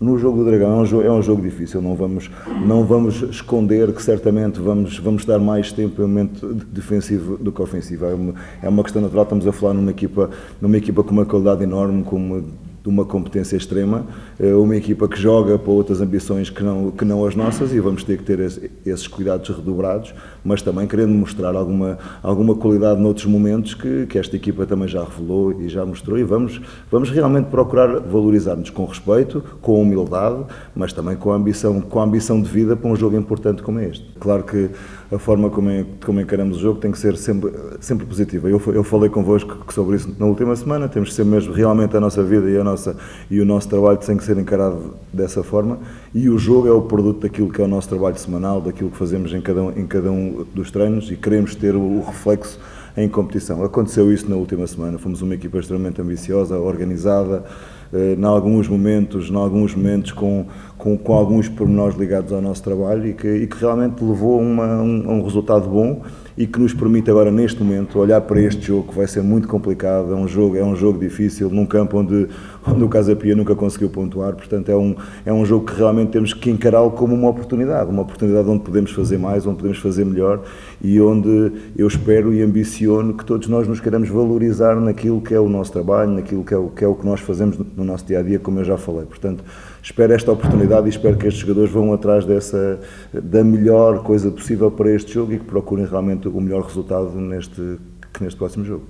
no jogo do Dragão é um jogo, é um jogo difícil, não vamos, não vamos esconder que certamente vamos, vamos dar mais tempo em momento defensivo do que ofensivo. É uma, é uma questão natural, estamos a falar numa equipa, numa equipa com uma qualidade enorme, com uma de uma competência extrema, eh, uma equipa que joga para outras ambições que não, que não as nossas e vamos ter que ter esses cuidados redobrados, mas também querendo mostrar alguma, alguma qualidade noutros momentos que, que esta equipa também já revelou e já mostrou e vamos, vamos realmente procurar valorizar-nos com respeito, com humildade, mas também com a ambição, com ambição de vida para um jogo importante como este. Claro que a forma como, é, como encaramos o jogo tem que ser sempre, sempre positiva. Eu, eu falei convosco sobre isso na última semana, temos que ser mesmo realmente a nossa vida e, a nossa, e o nosso trabalho tem que ser encarado dessa forma e o jogo é o produto daquilo que é o nosso trabalho semanal, daquilo que fazemos em cada um, em cada um dos treinos e queremos ter o, reflexo em competição. Aconteceu isso na última semana, fomos uma equipa extremamente ambiciosa, organizada, eh, em alguns momentos, em alguns momentos com, com, com, alguns pormenores ligados ao nosso trabalho e que, e que realmente levou um, a um resultado bom e que nos permite agora neste momento olhar para este jogo que vai ser muito complicado, é um jogo, é um jogo difícil, num campo onde, onde o Casa Pia nunca conseguiu pontuar, portanto é um, é um jogo que realmente temos que encará-lo como uma oportunidade, uma oportunidade onde podemos fazer mais, onde podemos fazer melhor. E onde eu espero e ambiciono que todos nós nos queremos valorizar naquilo que é o nosso trabalho, naquilo que é o que, é o que nós fazemos no nosso dia a dia, como eu já falei. Portanto, espero esta oportunidade e espero que estes jogadores vão atrás dessa da melhor coisa possível para este jogo e que procurem realmente o melhor resultado neste, neste próximo jogo.